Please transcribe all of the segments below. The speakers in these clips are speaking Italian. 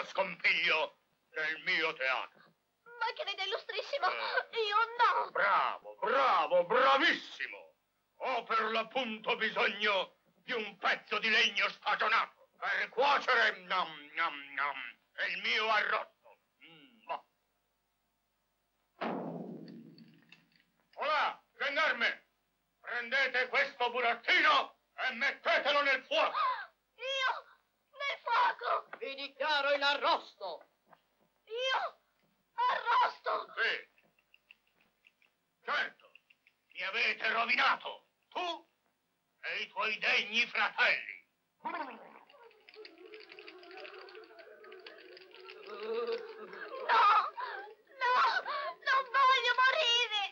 lo scompiglio del mio teatro. Ma crede illustrissimo, eh. io no! Bravo, bravo, bravissimo! Ho per l'appunto bisogno di un pezzo di legno stagionato per cuocere nam, nam, nam, il mio arrotto. Mm. Olà, gendarme, prendete questo burattino e mettetelo nel fuoco! vi dichiaro in arrosto. Io? Arrosto? Sì. Certo, mi avete rovinato, tu e i tuoi degni fratelli. No! no, non voglio morire.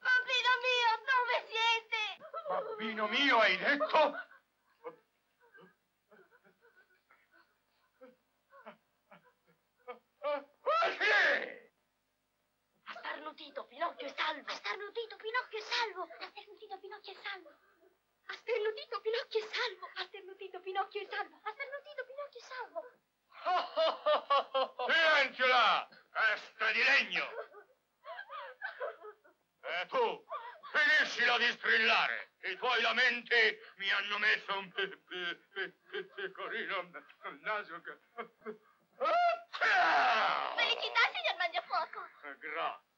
Bambino mio, dove siete? Bambino mio, hai detto? Che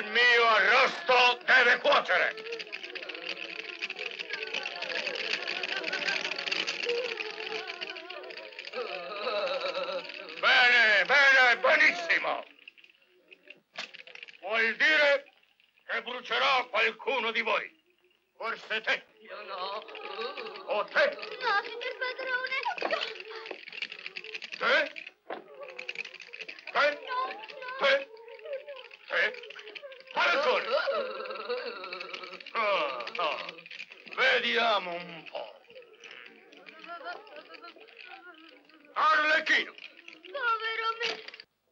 Il mio arrosto deve cuocere! benissimo. Vuol dire che brucerò qualcuno di voi. Forse te. Io no. O te. No, signor padrone. Te? Te? Te? Quale Oh, oh. Vediamo un po'. Arlecchino. Povero me.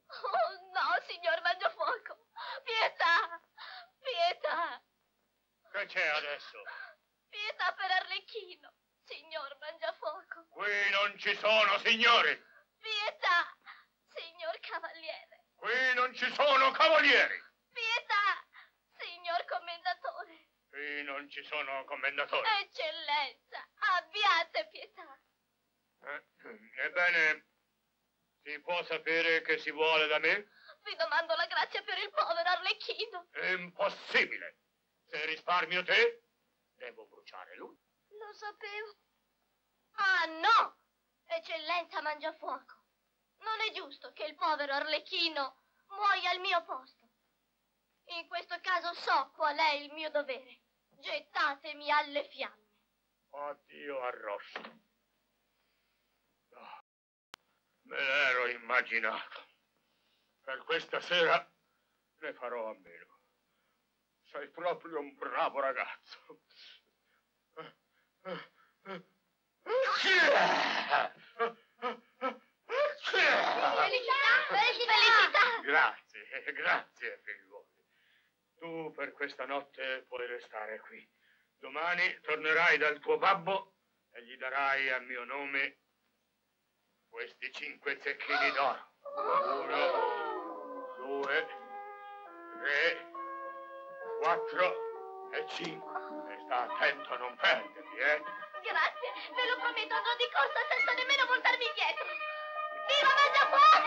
Oh, no, signor Mangiafuoco. Pietà! Pietà! Che c'è adesso? Pietà per Arlecchino, signor Mangiafuoco. Qui non ci sono signori. Pietà, signor Cavaliere. Qui non ci sono cavalieri. Pietà, signor Commendatore. Qui non ci sono commendatori. Eccellenza, abbiate pietà. Eh, ebbene, si può sapere che si vuole da me? Vi domando la grazia per il povero Arlecchino. Impossibile. Se risparmio te, devo bruciare lui. Lo sapevo. Ah, no! Eccellenza Mangiafuoco. Non è giusto che il povero Arlecchino muoia al mio posto. In questo caso so qual è il mio dovere. Gettatemi alle fiamme. Addio arrosto. Me l'ero immaginato. Per questa sera ne farò a meno. Sei proprio un bravo ragazzo. Felicità! Felicità! Grazie, grazie, figliuoli. Tu per questa notte puoi restare qui. Domani tornerai dal tuo babbo e gli darai a mio nome questi cinque zecchini d'oro. Uno, due, tre, quattro, E cinque. E sta attento a non perderli, eh? Grazie, ve lo prometto, andrò di corsa senza nemmeno voltarmi indietro. Viva Mangiafuoco!